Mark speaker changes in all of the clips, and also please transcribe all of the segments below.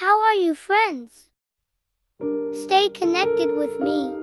Speaker 1: How are you, friends? Stay connected with me.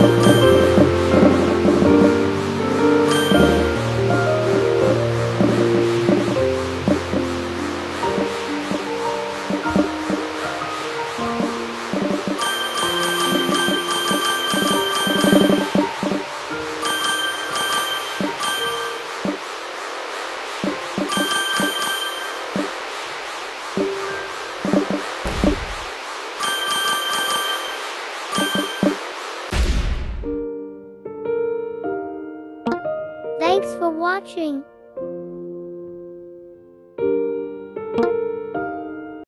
Speaker 1: Thanks for